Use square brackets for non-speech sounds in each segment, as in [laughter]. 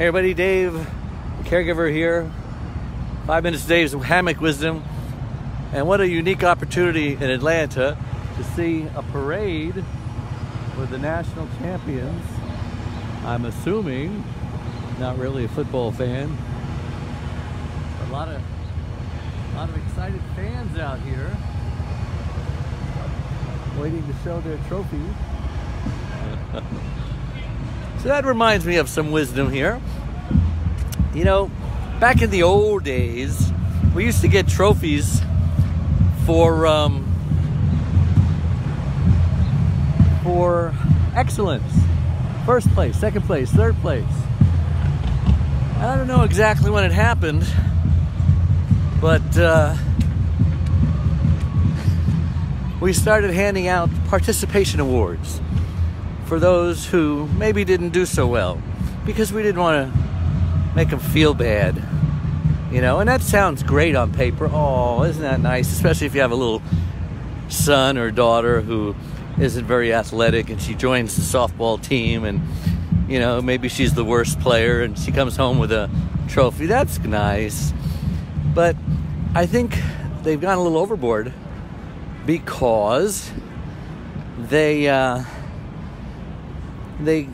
Hey everybody, Dave, caregiver here. Five Minutes Dave's Hammock Wisdom. And what a unique opportunity in Atlanta to see a parade with the national champions. I'm assuming, not really a football fan, a lot of, a lot of excited fans out here waiting to show their trophy. [laughs] so that reminds me of some wisdom here. You know, back in the old days, we used to get trophies for um, for excellence. First place, second place, third place. I don't know exactly when it happened, but uh, we started handing out participation awards for those who maybe didn't do so well because we didn't want to make them feel bad. You know, and that sounds great on paper. Oh, isn't that nice? Especially if you have a little son or daughter who isn't very athletic and she joins the softball team and you know, maybe she's the worst player and she comes home with a trophy. That's nice. But I think they've gone a little overboard because they uh, they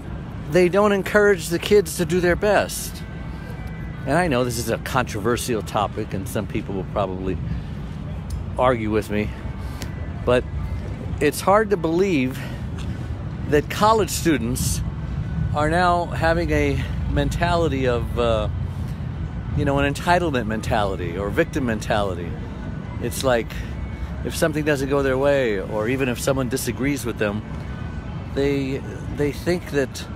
they don't encourage the kids to do their best. And I know this is a controversial topic, and some people will probably argue with me, but it's hard to believe that college students are now having a mentality of, uh, you know, an entitlement mentality or victim mentality. It's like if something doesn't go their way, or even if someone disagrees with them, they they think that.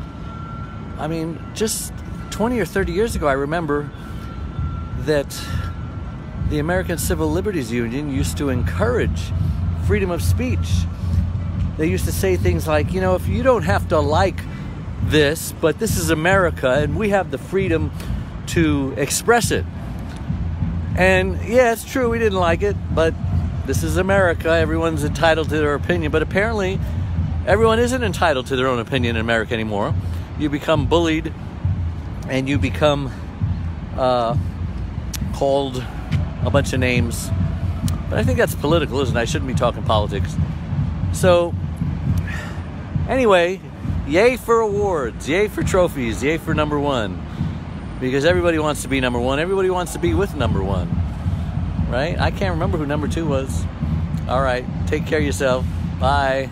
I mean, just 20 or 30 years ago, I remember that the American Civil Liberties Union used to encourage freedom of speech. They used to say things like, you know, if you don't have to like this, but this is America and we have the freedom to express it. And yeah, it's true, we didn't like it, but this is America. Everyone's entitled to their opinion, but apparently, everyone isn't entitled to their own opinion in America anymore. You become bullied and you become uh, called a bunch of names. But I think that's political, isn't it? I shouldn't be talking politics. So, anyway, yay for awards, yay for trophies, yay for number one. Because everybody wants to be number one, everybody wants to be with number one. Right? I can't remember who number two was. All right, take care of yourself. Bye.